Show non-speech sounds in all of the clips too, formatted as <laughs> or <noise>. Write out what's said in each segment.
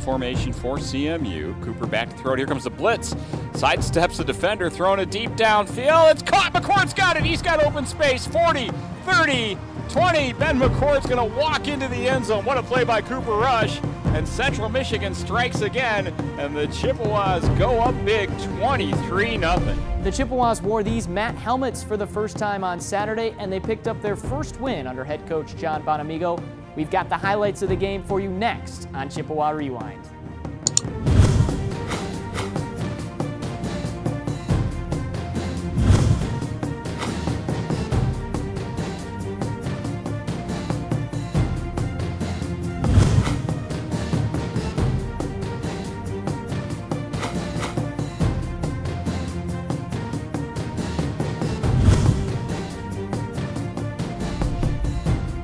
formation for CMU. Cooper back to throw it. Here comes the blitz. Sidesteps the defender, throwing a deep downfield. It's caught. McCord's got it. He's got open space. 40, 30, 20. Ben McCord's going to walk into the end zone. What a play by Cooper Rush. And Central Michigan strikes again, and the Chippewas go up big 23 0. The Chippewas wore these matte helmets for the first time on Saturday, and they picked up their first win under head coach John Bonamego. We've got the highlights of the game for you next on Chippewa Rewind.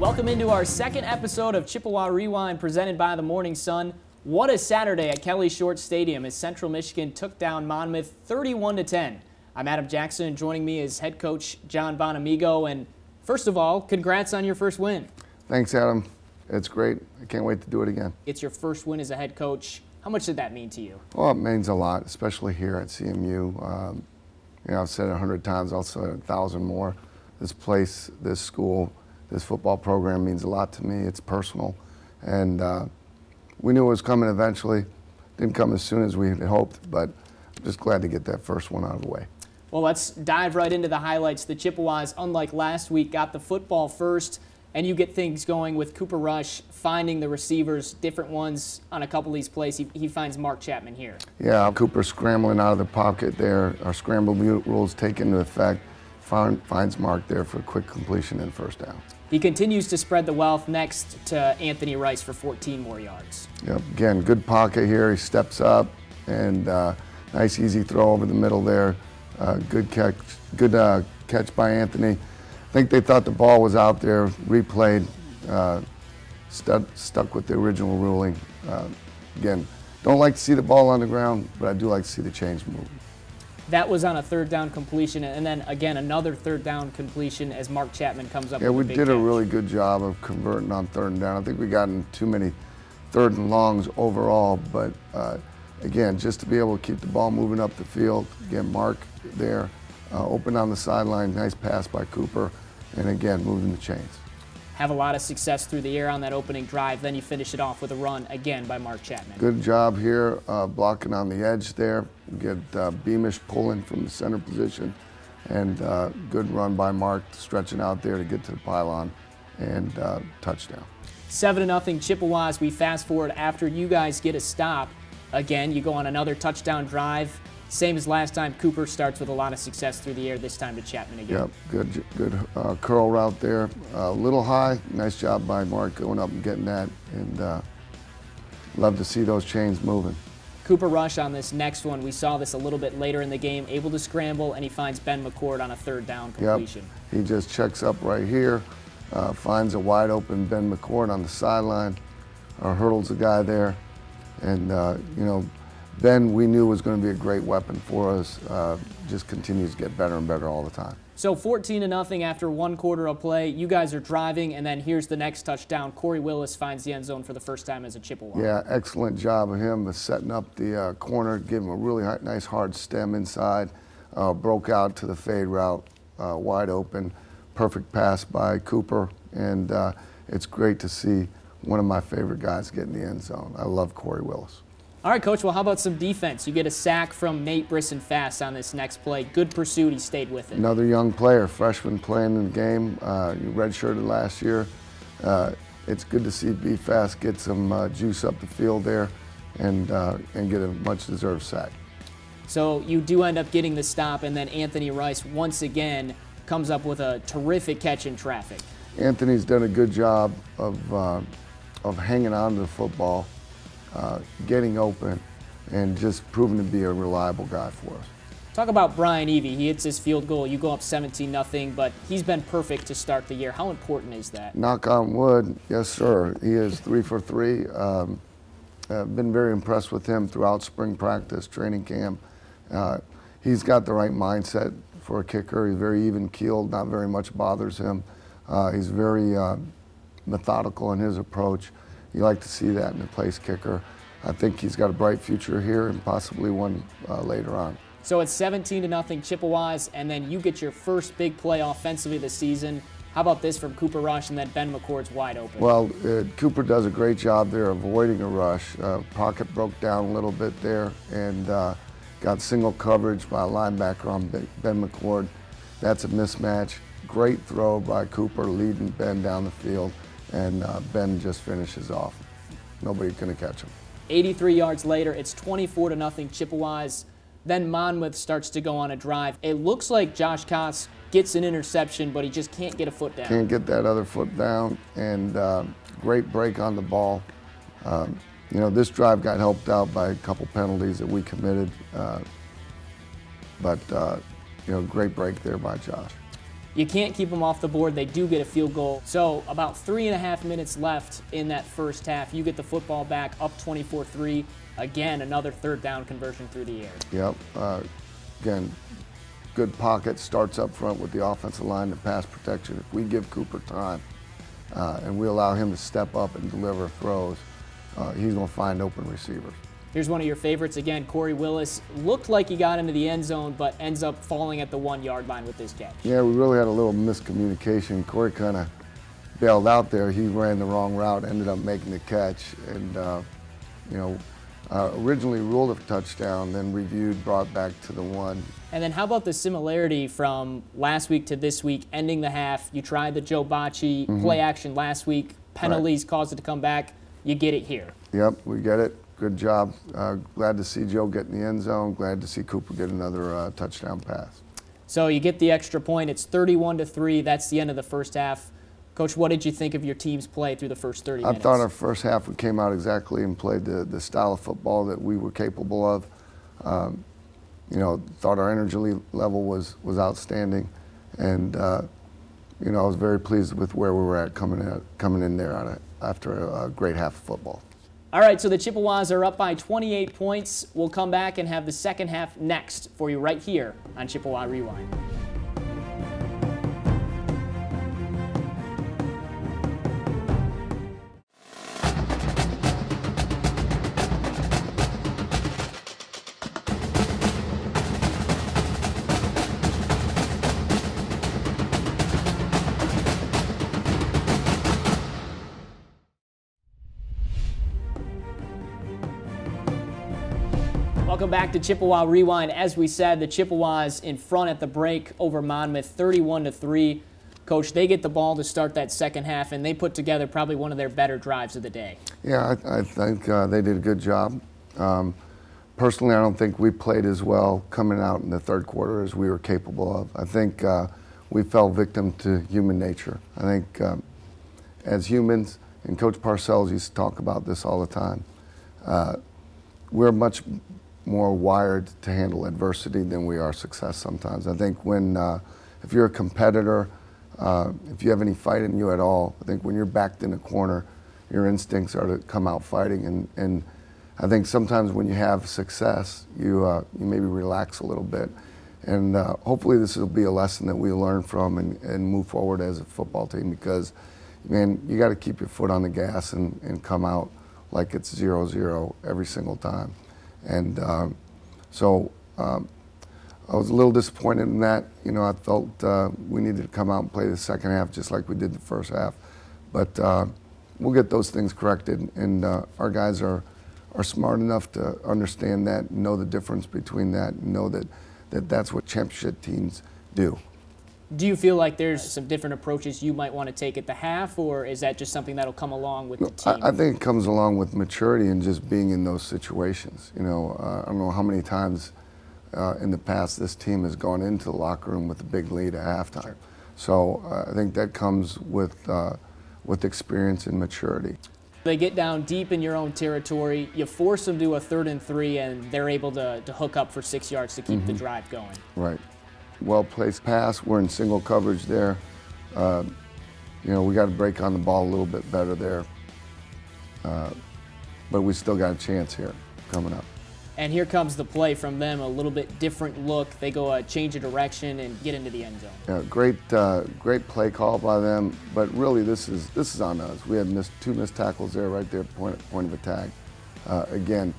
Welcome into our second episode of Chippewa Rewind presented by the Morning Sun. What a Saturday at Kelly Shorts Stadium as Central Michigan took down Monmouth 31 to 10. I'm Adam Jaksa and joining me is head coach John Bonamego and first of all, congrats on your first win. Thanks, Adam. It's great. I can't wait to do it again. It's your first win as a head coach. How much did that mean to you? Well, it means a lot, especially here at CMU. Um, you know, I've said it a hundred times. I'll say it a thousand more. This place, this school, this football program means a lot to me. It's personal, and uh, we knew it was coming eventually. Didn't come as soon as we had hoped, but I'm just glad to get that first one out of the way. Well, let's dive right into the highlights. The Chippewas, unlike last week, got the football first, and you get things going with Cooper Rush finding the receivers, different ones on a couple of these plays. He, he finds Mark Chapman here. Yeah, Cooper scrambling out of the pocket there. Our scramble rules take into effect. Find, finds Mark there for a quick completion and first down. He continues to spread the wealth next to Anthony Rice for 14 more yards. Yep. Again, good pocket here. He steps up and uh, nice easy throw over the middle there. Uh, good catch. Good uh, catch by Anthony. I think they thought the ball was out there. Replayed. Uh, stuck, stuck with the original ruling. Uh, again, don't like to see the ball on the ground, but I do like to see the chains move. That was on a third down completion, and then again another third down completion as Mark Chapman comes up. Yeah, we a did catch. a really good job of converting on third and down. I think we got in too many third and longs overall, but uh, again, just to be able to keep the ball moving up the field. Again, Mark there, uh, open on the sideline, nice pass by Cooper, and again moving the chains. Have a lot of success through the air on that opening drive. Then you finish it off with a run again by Mark Chapman. Good job here, uh, blocking on the edge there. Get uh, Beamish pulling from the center position, and uh, good run by Mark, stretching out there to get to the pylon, and uh, touchdown. Seven to nothing Chippewas. We fast forward after you guys get a stop. Again, you go on another touchdown drive. Same as last time, Cooper starts with a lot of success through the air, this time to Chapman again. Yep, good, good uh, curl route there. A uh, little high, nice job by Mark going up and getting that, and uh, love to see those chains moving. Cooper Rush on this next one. We saw this a little bit later in the game, able to scramble, and he finds Ben McCord on a third down completion. Yep. He just checks up right here, uh, finds a wide open Ben McCord on the sideline, uh, hurdles the guy there, and uh, you know Ben, we knew it was going to be a great weapon for us. Uh, just continues to get better and better all the time. So 14 to nothing after one quarter of play. You guys are driving, and then here's the next touchdown. Corey Willis finds the end zone for the first time as a Chippewa. Yeah, excellent job of him setting up the uh, corner, gave him a really nice hard stem inside, uh, broke out to the fade route, uh, wide open, perfect pass by Cooper, and uh, it's great to see one of my favorite guys get in the end zone. I love Corey Willis. All right, Coach, well, how about some defense? You get a sack from Nate Brisson Fast on this next play. Good pursuit. He stayed with it. Another young player, freshman playing in the game. Uh, you redshirted last year. Uh, it's good to see B Fast get some uh, juice up the field there and, uh, and get a much deserved sack. So you do end up getting the stop, and then Anthony Rice once again comes up with a terrific catch in traffic. Anthony's done a good job of, uh, of hanging on to the football uh, getting open, and just proving to be a reliable guy for us. Talk about Brian Eavey. He hits his field goal. You go up 17 nothing, but he's been perfect to start the year. How important is that? Knock on wood, yes, sir. He is three for three. Um, I've been very impressed with him throughout spring practice, training camp. Uh, he's got the right mindset for a kicker. He's very even keeled, not very much bothers him. Uh, he's very uh, methodical in his approach. You like to see that in a place kicker. I think he's got a bright future here and possibly one uh, later on. So it's 17 to nothing Chippewas, and then you get your first big play offensively this season. How about this from Cooper Rush and then Ben McCord's wide open? Well, uh, Cooper does a great job there avoiding a rush. Uh, pocket broke down a little bit there and uh, got single coverage by a linebacker on Ben McCord. That's a mismatch. Great throw by Cooper leading Ben down the field, and uh, Ben just finishes off. Nobody going to catch him. 83 yards later, it's 24 to nothing Chippewas. Then Monmouth starts to go on a drive. It looks like Josh Koss gets an interception, but he just can't get a foot down. Can't get that other foot down, and uh, great break on the ball. Um, you know, this drive got helped out by a couple penalties that we committed, uh, but uh, you know, great break there by Josh. You can't keep them off the board. They do get a field goal. So about three and a half minutes left in that first half. You get the football back up 24-3. Again, another third down conversion through the air. Yep. Uh, again, good pocket, starts up front with the offensive line and pass protection. If we give Cooper time uh, and we allow him to step up and deliver throws, uh, he's going to find open receivers. Here's one of your favorites again, Corey Willis. Looked like he got into the end zone, but ends up falling at the one yard line with this catch. Yeah, we really had a little miscommunication. Corey kind of bailed out there. He ran the wrong route, ended up making the catch, and, uh, you know, uh, originally ruled a touchdown, then reviewed, brought back to the one. And then how about the similarity from last week to this week, ending the half? You tried the Joe Bachie mm-hmm. play action last week, penalties right. caused it to come back. You get it here. Yep, we get it. Good job. Uh, glad to see Joe get in the end zone. Glad to see Cooper get another uh, touchdown pass. So you get the extra point. It's 31 to three. That's the end of the first half. Coach, what did you think of your team's play through the first 30 minutes? I thought our first half we came out exactly and played the, the style of football that we were capable of. Um, you know, thought our energy level was, was outstanding. And, uh, you know, I was very pleased with where we were at coming in, coming in there after a, a great half of football. All right, so the Chippewas are up by 28 points. We'll come back and have the second half next for you right here on Chippewa Rewind. Welcome back to Chippewa Rewind. As we said, the Chippewas in front at the break over Monmouth, 31 to 3. Coach, they get the ball to start that second half, and they put together probably one of their better drives of the day. Yeah, I, I think uh, they did a good job. Um, personally, I don't think we played as well coming out in the third quarter as we were capable of. I think uh, we fell victim to human nature. I think um, as humans, and Coach Parcells used to talk about this all the time, uh, we're much more wired to handle adversity than we are success sometimes. I think when, uh, if you're a competitor, uh, if you have any fight in you at all, I think when you're backed in a corner, your instincts are to come out fighting. And, and I think sometimes when you have success, you, uh, you maybe relax a little bit. And uh, hopefully this will be a lesson that we learn from and, and move forward as a football team because, man, you got to keep your foot on the gas and, and come out like it's zero zero every single time. And um, so um, I was a little disappointed in that. You know, I felt uh, we needed to come out and play the second half just like we did the first half. But uh, we'll get those things corrected, and uh, our guys are are smart enough to understand that, know the difference between that, and know that, that that's what championship teams do. Do you feel like there's some different approaches you might want to take at the half, or is that just something that'll come along with the team? I, I think it comes along with maturity and just being in those situations. You know, uh, I don't know how many times uh, in the past this team has gone into the locker room with a big lead at halftime. Sure. So uh, I think that comes with uh, with experience and maturity. They get down deep in your own territory. You force them to a third and three, and they're able to, to hook up for six yards to keep mm-hmm. the drive going. Right well-placed pass. We're in single coverage there. Uh, you know, we got to break on the ball a little bit better there. Uh, but we still got a chance here coming up. And here comes the play from them, a little bit different look. They go a uh, change of direction and get into the end zone. Yeah, great, uh, great play call by them. But really, this is this is on us. We had missed two missed tackles there, right there, point point of attack. uh, again,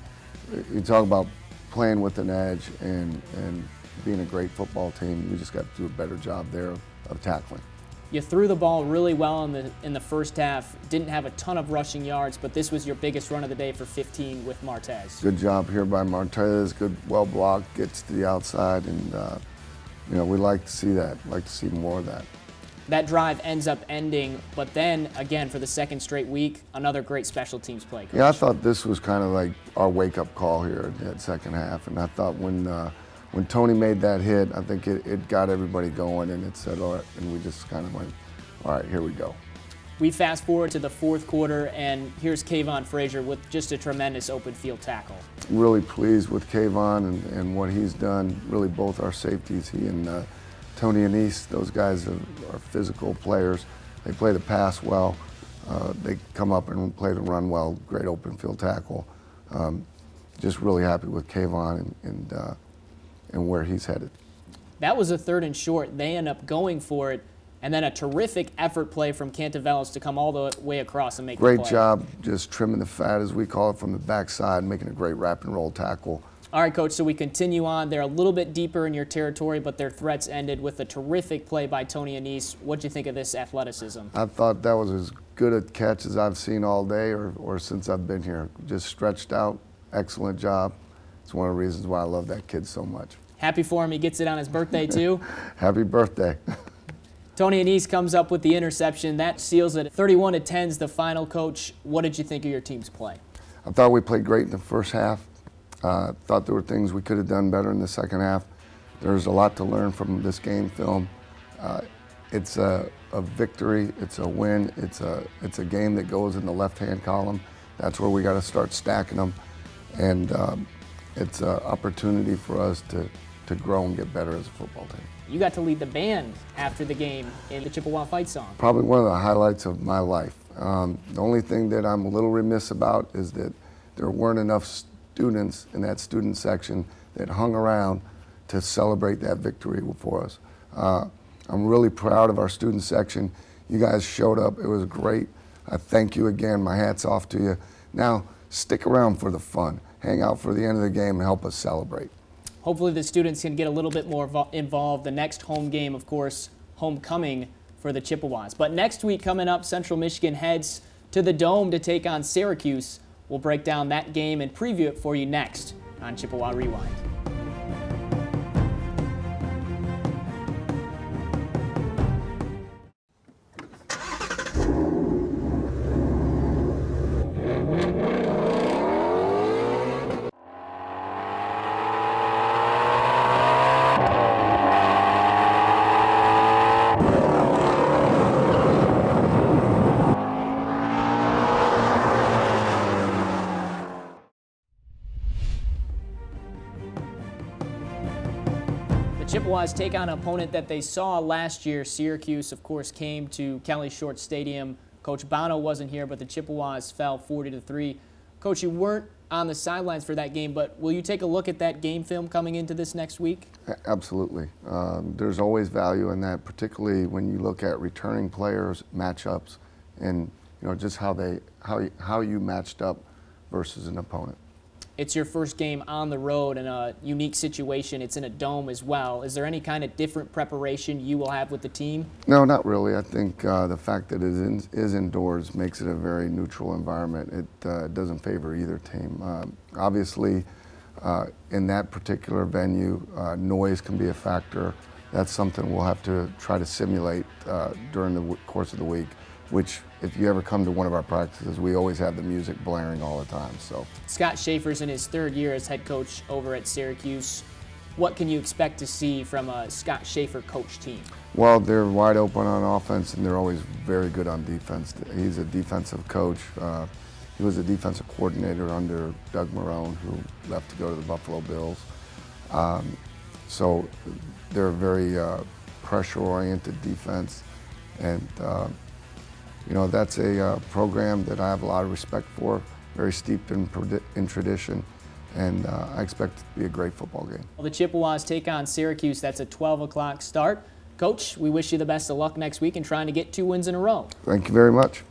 you talk about playing with an edge and, and being a great football team. We just got to do a better job there of tackling. You threw the ball really well in the in the first half. Didn't have a ton of rushing yards, but this was your biggest run of the day for 15 with Martez. Good job here by Martez. Good, well blocked, gets to the outside, and uh, you know we like to see that. Like to see more of that. That drive ends up ending, but then again for the second straight week, another great special teams play. Coach. Yeah, I thought this was kind of like our wake-up call here in that second half, and I thought when. Uh, when Tony made that hit, I think it, it got everybody going and it said, all right, and we just kind of went, all right, here we go. We fast forward to the fourth quarter, and here's Kavon Frazier with just a tremendous open field tackle. Really pleased with Kavon and, and what he's done. Really, both our safeties, he and uh, Tony Annese, those guys are, are, physical players. They play the pass well. Uh, they come up and play the run well. Great open field tackle. Um, just really happy with Kavon and, and uh, and where he's headed. That was a third and short. They end up going for it, and then a terrific effort play from Cantavelos to come all the way across and make great job, just trimming the fat as we call it from the backside, making a great wrap and roll tackle. All right, coach. So we continue on. They're a little bit deeper in your territory, but their threats ended with a terrific play by Tony Annese. What do you think of this athleticism? I thought that was as good a catch as I've seen all day, or, or since I've been here. Just stretched out, excellent job. It's one of the reasons why I love that kid so much. Happy for him. He gets it on his birthday, <laughs> too. Happy birthday. Tony Annese comes up with the interception. That seals it. 31 to 10 is the final. Coach, what did you think of your team's play? I thought we played great in the first half. Uh, thought there were things we could have done better in the second half. There's a lot to learn from this game film. Uh, it's a, a, victory. It's a win. It's a it's a game that goes in the left-hand column. That's where we got to start stacking them. And um, it's an opportunity for us to, to grow and get better as a football team. You got to lead the band after the game in the Chippewa fight song. Probably one of the highlights of my life. Um, the only thing that I'm a little remiss about is that there weren't enough students in that student section that hung around to celebrate that victory for us. Uh, I'm really proud of our student section. You guys showed up. It was great. I thank you again. My hat's off to you. Now, stick around for the fun hang out for the end of the game and help us celebrate. Hopefully the students can get a little bit more involved. The next home game, of course, homecoming for the Chippewas. But next week coming up, Central Michigan heads to the Dome to take on Syracuse. We'll break down that game and preview it for you next on Chippewa Rewind. Chippewas take on an opponent that they saw last year. Syracuse, of course, came to Kelly Shorts Stadium. Coach Bono wasn't here, but the Chippewas fell 40 to 3. Coach, you weren't on the sidelines for that game, but will you take a look at that game film coming into this next week? Absolutely. Um, there's always value in that, particularly when you look at returning players, matchups, and you know just how they how how you matched up versus an opponent. It's your first game on the road in a unique situation. It's in a dome as well. Is there any kind of different preparation you will have with the team? No, not really. I think uh, the fact that it is, in, is, indoors makes it a very neutral environment. It uh, doesn't favor either team. Uh, obviously, in that particular venue, uh, noise can be a factor. That's something we'll have to try to simulate uh, during the course of the week which if you ever come to one of our practices, we always have the music blaring all the time. So Scott Shafer's in his third year as head coach over at Syracuse. What can you expect to see from a Scott Shafer coach team? Well, they're wide open on offense, and they're always very good on defense. He's a defensive coach. Uh, he was a defensive coordinator under Doug Marrone, who left to go to the Buffalo Bills. Um, so they're a very uh, pressure-oriented defense, and uh, you know, that's a uh, program that I have a lot of respect for, very steeped in, in tradition, and uh, I expect it to be a great football game. Well, the Chippewas take on Syracuse. That's a 12 o'clock start. Coach, we wish you the best of luck next week in trying to get two wins in a row. Thank you very much.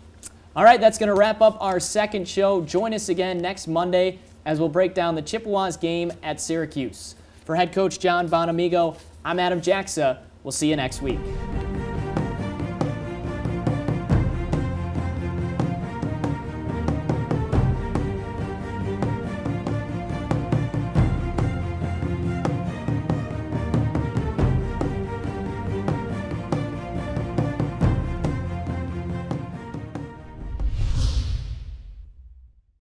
All right, that's going to wrap up our second show. Join us again next Monday as we'll break down the Chippewas game at Syracuse. For head coach John Bonamego, I'm Adam Jaksa. We'll see you next week.